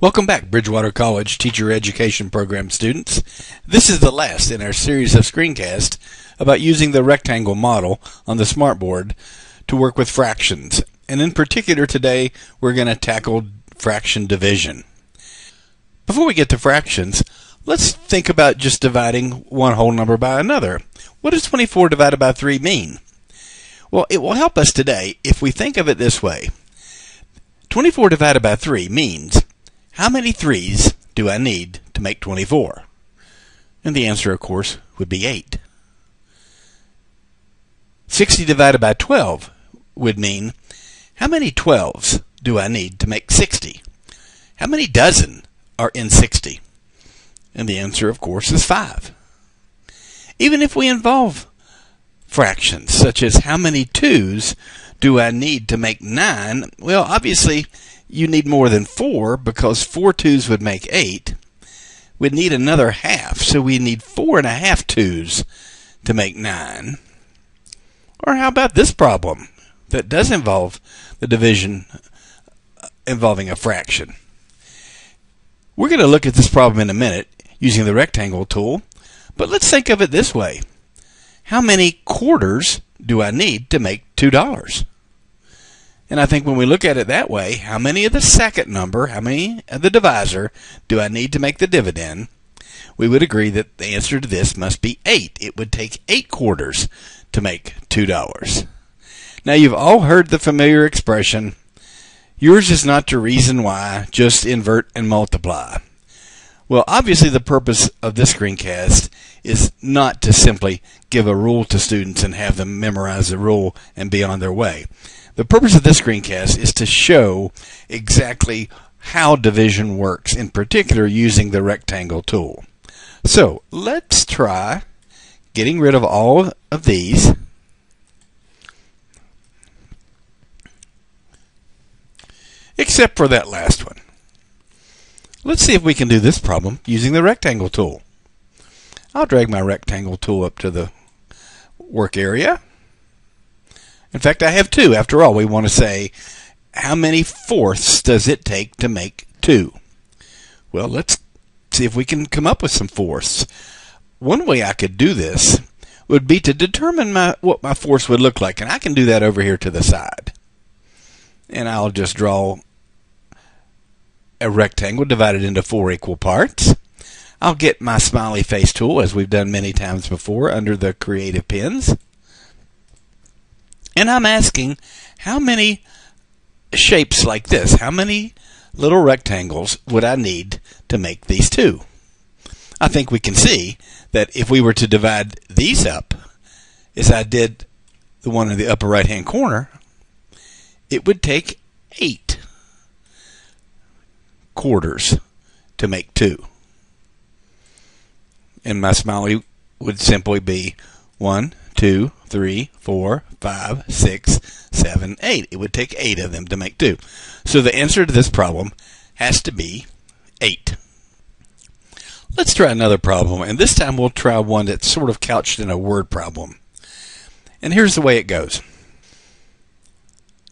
Welcome back, Bridgewater College Teacher Education Program students. This is the last in our series of screencasts about using the rectangle model on the smartboard to work with fractions. And in particular today, we're going to tackle fraction division. Before we get to fractions, let's think about just dividing one whole number by another. What does 24 divided by 3 mean? Well, it will help us today if we think of it this way. 24 divided by 3 means how many 3's do I need to make 24? And the answer, of course, would be 8. 60 divided by 12 would mean how many 12's do I need to make 60? How many dozen are in 60? And the answer, of course, is 5. Even if we involve fractions, such as how many 2's do I need to make 9? Well, obviously, you need more than four because four twos would make eight. We'd need another half, so we need four and a half twos to make nine. Or how about this problem that does involve the division uh, involving a fraction? We're going to look at this problem in a minute using the rectangle tool, but let's think of it this way. How many quarters do I need to make $2? And I think when we look at it that way, how many of the second number, how many of the divisor do I need to make the dividend? We would agree that the answer to this must be 8. It would take 8 quarters to make $2. Now you've all heard the familiar expression, yours is not to reason why, just invert and multiply. Well, obviously the purpose of this screencast is not to simply give a rule to students and have them memorize the rule and be on their way. The purpose of this screencast is to show exactly how division works, in particular using the rectangle tool. So let's try getting rid of all of these. Except for that last one. Let's see if we can do this problem using the rectangle tool. I'll drag my rectangle tool up to the work area. In fact, I have two. After all, we want to say, how many fourths does it take to make two? Well, let's see if we can come up with some fourths. One way I could do this would be to determine my, what my fourths would look like, and I can do that over here to the side. And I'll just draw a rectangle divided into four equal parts. I'll get my smiley face tool, as we've done many times before, under the creative pens. And I'm asking how many shapes like this, how many little rectangles would I need to make these two? I think we can see that if we were to divide these up as I did the one in the upper right hand corner, it would take eight quarters to make two. And my smiley would simply be one, two, three, four, five, six, seven, eight. It would take eight of them to make two. So the answer to this problem has to be eight. Let's try another problem, and this time we'll try one that's sort of couched in a word problem. And here's the way it goes.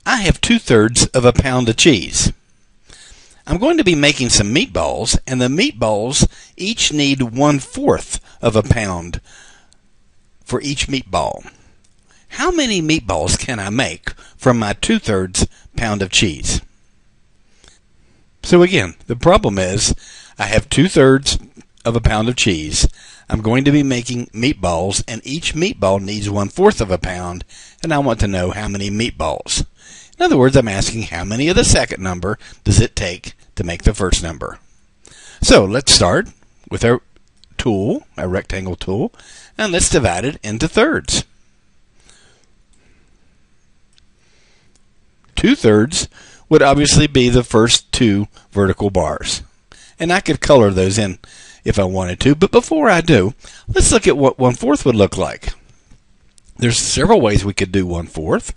I have two thirds of a pound of cheese. I'm going to be making some meatballs, and the meatballs each need one fourth of a pound for each meatball. How many meatballs can I make from my two thirds pound of cheese? So again, the problem is I have two thirds of a pound of cheese. I'm going to be making meatballs, and each meatball needs one fourth of a pound, and I want to know how many meatballs. In other words, I'm asking how many of the second number does it take to make the first number. So let's start with our tool, our rectangle tool, and let's divide it into thirds. Two thirds would obviously be the first two vertical bars. And I could color those in if I wanted to, but before I do, let's look at what one fourth would look like. There's several ways we could do one fourth.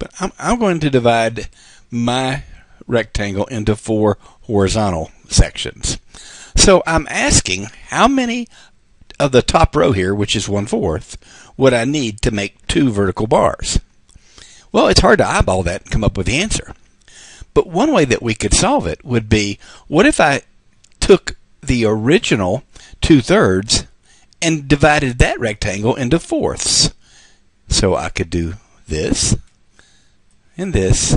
But I'm, I'm going to divide my rectangle into four horizontal sections. So I'm asking how many of the top row here, which is one fourth, would I need to make two vertical bars? Well, it's hard to eyeball that and come up with the answer. But one way that we could solve it would be what if I took the original two thirds and divided that rectangle into fourths? So I could do this and this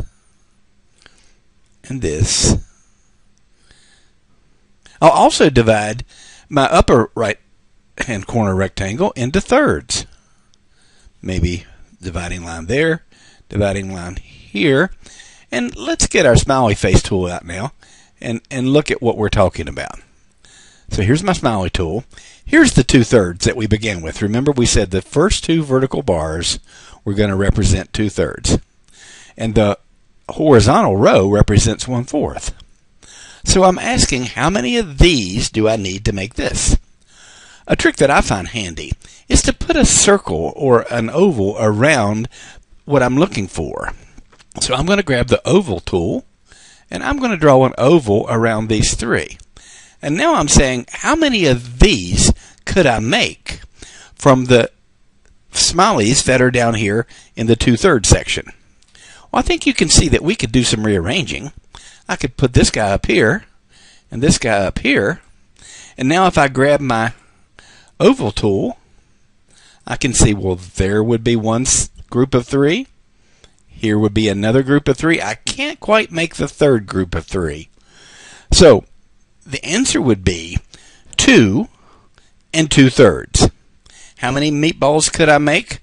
and this. I'll also divide my upper right hand corner rectangle into thirds. Maybe dividing line there, dividing line here. And let's get our smiley face tool out now and, and look at what we're talking about. So here's my smiley tool. Here's the two thirds that we began with. Remember we said the first two vertical bars were going to represent two thirds. And the horizontal row represents one fourth. So I'm asking how many of these do I need to make this? A trick that I find handy is to put a circle or an oval around what I'm looking for. So I'm going to grab the oval tool and I'm going to draw an oval around these three. And now I'm saying how many of these could I make from the smileys that are down here in the two-thirds section? Well, I think you can see that we could do some rearranging. I could put this guy up here and this guy up here. And now if I grab my oval tool, I can see, well, there would be one group of three. Here would be another group of three. I can't quite make the third group of three. So the answer would be two and two thirds. How many meatballs could I make?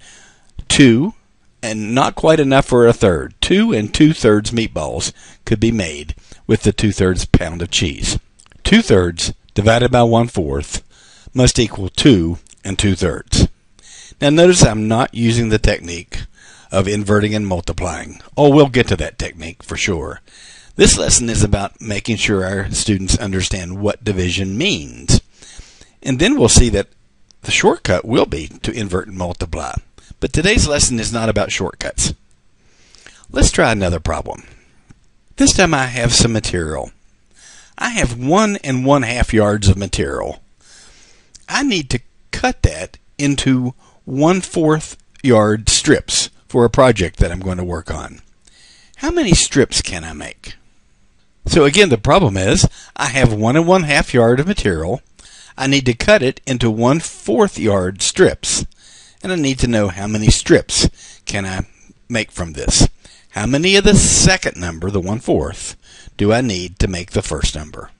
Two, and not quite enough for a third. Two and two thirds meatballs could be made with the two thirds pound of cheese. Two thirds divided by one fourth must equal 2 and 2 thirds. Now notice I'm not using the technique of inverting and multiplying. Oh, we'll get to that technique for sure. This lesson is about making sure our students understand what division means. And then we'll see that the shortcut will be to invert and multiply. But today's lesson is not about shortcuts. Let's try another problem. This time I have some material. I have one and one half yards of material. I need to cut that into one fourth yard strips for a project that I'm going to work on. How many strips can I make? So again, the problem is I have one and one half yard of material. I need to cut it into one fourth yard strips. And I need to know how many strips can I make from this. How many of the second number, the one fourth, do I need to make the first number?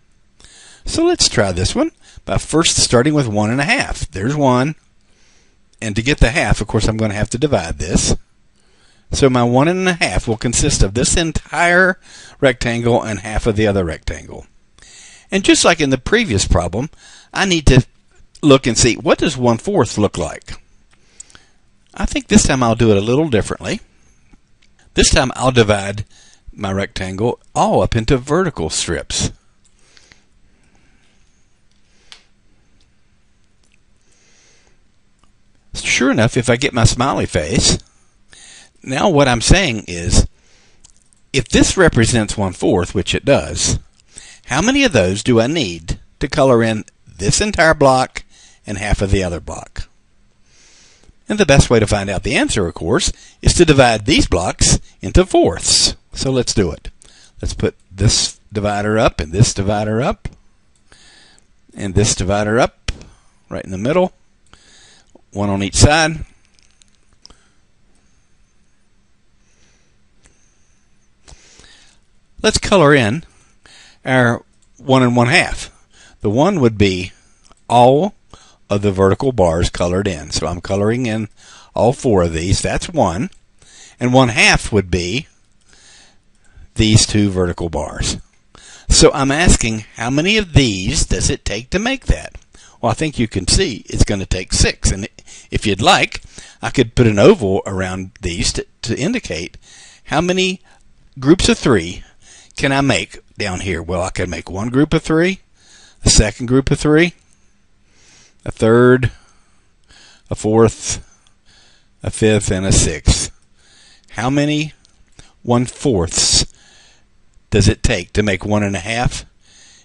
So let's try this one by first starting with one and a half. There's one. And to get the half, of course, I'm going to have to divide this. So my one and a half will consist of this entire rectangle and half of the other rectangle. And just like in the previous problem, I need to look and see what does one fourth look like. I think this time I'll do it a little differently. This time I'll divide my rectangle all up into vertical strips. Sure enough, if I get my smiley face, now what I'm saying is, if this represents one fourth, which it does, how many of those do I need to color in this entire block and half of the other block? And the best way to find out the answer, of course, is to divide these blocks into fourths. So let's do it. Let's put this divider up and this divider up and this divider up right in the middle one on each side. Let's color in our one and one half. The one would be all of the vertical bars colored in. So I'm coloring in all four of these. That's one. And one half would be these two vertical bars. So I'm asking how many of these does it take to make that? Well, I think you can see it's going to take six. And if you'd like, I could put an oval around these to, to indicate how many groups of three can I make down here. Well, I could make one group of three, a second group of three, a third, a fourth, a fifth, and a sixth. How many one fourths does it take to make one and a half?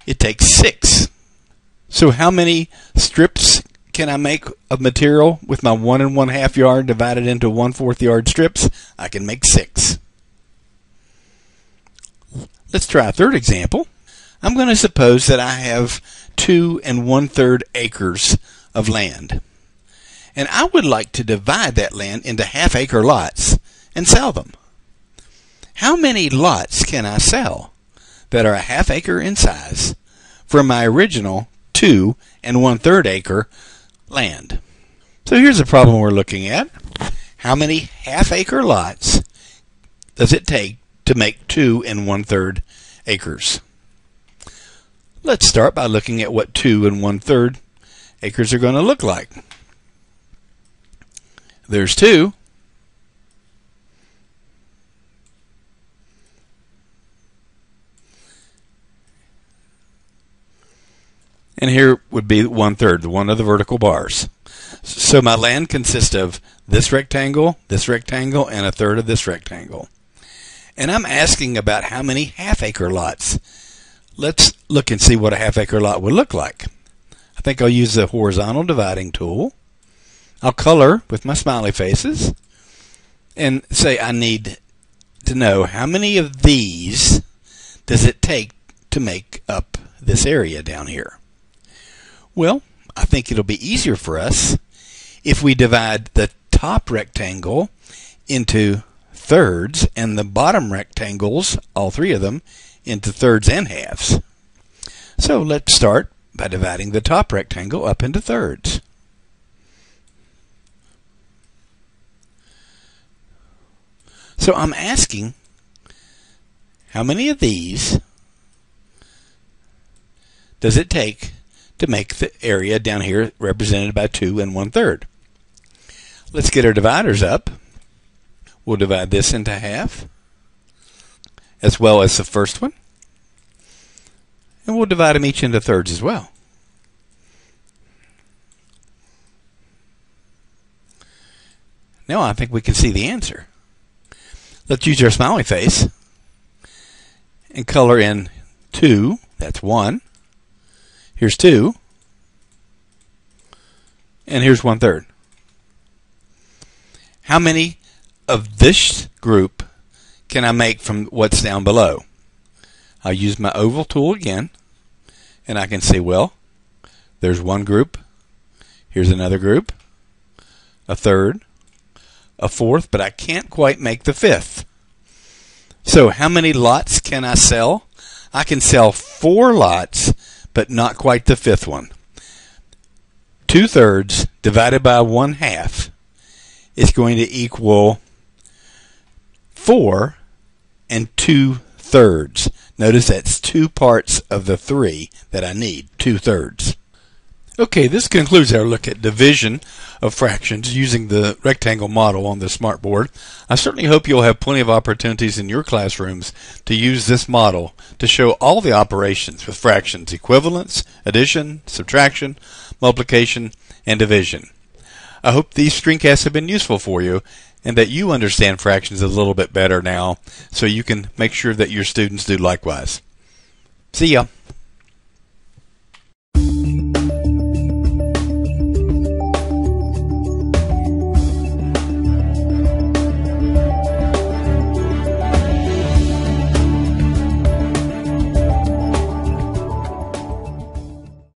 It takes six. So how many strips can I make of material with my one and one half yard divided into one fourth yard strips? I can make six. Let's try a third example. I'm going to suppose that I have two and one third acres of land. And I would like to divide that land into half acre lots and sell them. How many lots can I sell that are a half acre in size from my original two and one third acre land? So here's a problem we're looking at. How many half acre lots does it take to make two and one third acres? Let's start by looking at what two and one third acres are going to look like. There's two. And here would be one third, one of the vertical bars. So my land consists of this rectangle, this rectangle, and a third of this rectangle. And I'm asking about how many half acre lots. Let's look and see what a half acre lot would look like. I think I'll use the horizontal dividing tool. I'll color with my smiley faces and say I need to know how many of these does it take to make up this area down here. Well, I think it'll be easier for us if we divide the top rectangle into thirds and the bottom rectangles, all three of them, into thirds and halves. So let's start by dividing the top rectangle up into thirds. So I'm asking how many of these does it take to make the area down here represented by 2 and 1 third. Let's get our dividers up. We'll divide this into half, as well as the first one. And we'll divide them each into thirds as well. Now I think we can see the answer. Let's use our smiley face and color in 2, that's 1, Here's two. And here's one third. How many of this group can I make from what's down below? I'll use my oval tool again. And I can say, well, there's one group. Here's another group. A third. A fourth. But I can't quite make the fifth. So how many lots can I sell? I can sell four lots but not quite the fifth one. Two thirds divided by one half is going to equal four and two thirds. Notice that's two parts of the three that I need, two thirds. Okay, this concludes our look at division of fractions using the rectangle model on the smartboard. I certainly hope you'll have plenty of opportunities in your classrooms to use this model to show all the operations with fractions, equivalence, addition, subtraction, multiplication, and division. I hope these screencasts have been useful for you and that you understand fractions a little bit better now so you can make sure that your students do likewise. See ya.